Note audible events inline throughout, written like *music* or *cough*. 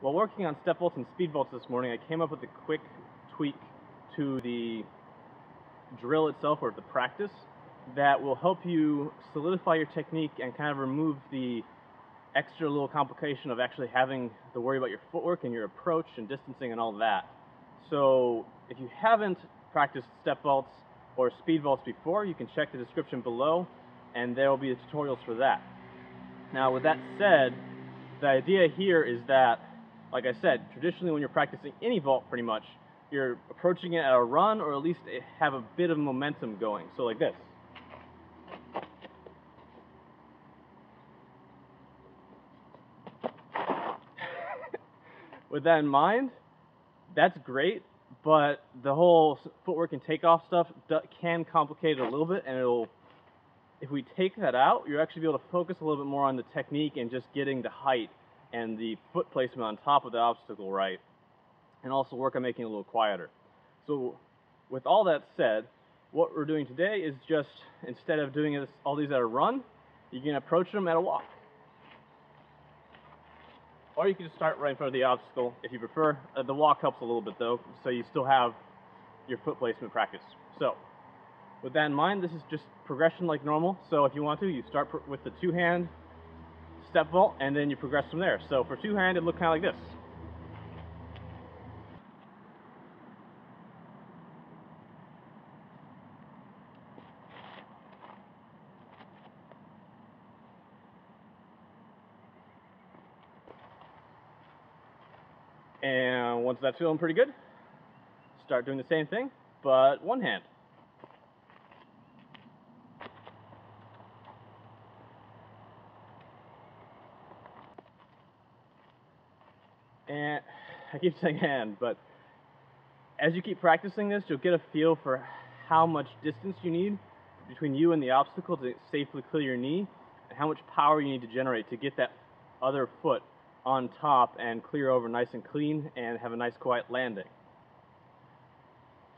While working on step vaults and speed vaults this morning, I came up with a quick tweak to the drill itself or the practice that will help you solidify your technique and kind of remove the extra little complication of actually having to worry about your footwork and your approach and distancing and all that. So if you haven't practiced step vaults or speed vaults before, you can check the description below and there will be tutorials for that. Now with that said, the idea here is that like I said, traditionally when you're practicing any vault pretty much, you're approaching it at a run or at least have a bit of momentum going. So like this. *laughs* With that in mind, that's great, but the whole footwork and takeoff stuff can complicate it a little bit and it'll if we take that out, you're actually be able to focus a little bit more on the technique and just getting the height and the foot placement on top of the obstacle right, and also work on making it a little quieter. So with all that said, what we're doing today is just, instead of doing this, all these at a run, you can approach them at a walk. Or you can just start right in front of the obstacle if you prefer. Uh, the walk helps a little bit though, so you still have your foot placement practice. So with that in mind, this is just progression like normal. So if you want to, you start with the two hand step vault, and then you progress from there. So for two-hand, it look kind of like this. And once that's feeling pretty good, start doing the same thing, but one hand. And I keep *laughs* saying and, but as you keep practicing this, you'll get a feel for how much distance you need between you and the obstacle to safely clear your knee, and how much power you need to generate to get that other foot on top and clear over nice and clean and have a nice quiet landing.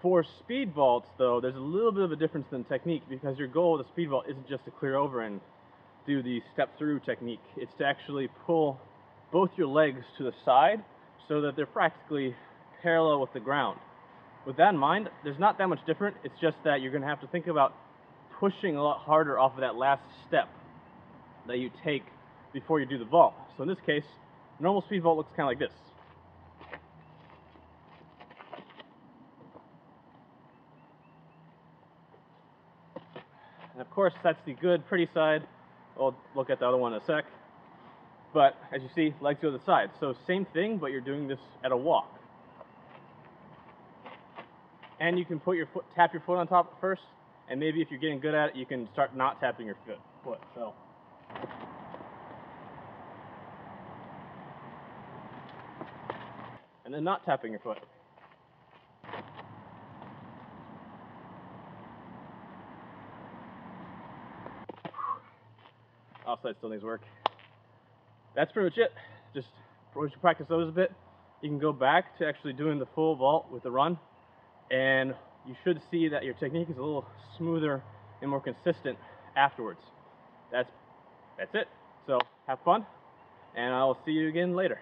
For speed vaults, though, there's a little bit of a difference in technique because your goal with a speed vault isn't just to clear over and do the step through technique. It's to actually pull both your legs to the side so that they're practically parallel with the ground. With that in mind, there's not that much different. It's just that you're going to have to think about pushing a lot harder off of that last step that you take before you do the vault. So in this case, normal speed vault looks kind of like this. And of course, that's the good, pretty side. We'll look at the other one in a sec. But as you see, legs go to the side. So same thing, but you're doing this at a walk. And you can put your foot, tap your foot on top first, and maybe if you're getting good at it, you can start not tapping your foot. foot. So. And then not tapping your foot. Offside still needs work that's pretty much it. Just once you practice those a bit, you can go back to actually doing the full vault with the run, and you should see that your technique is a little smoother and more consistent afterwards. That's that's it. So have fun, and I'll see you again later.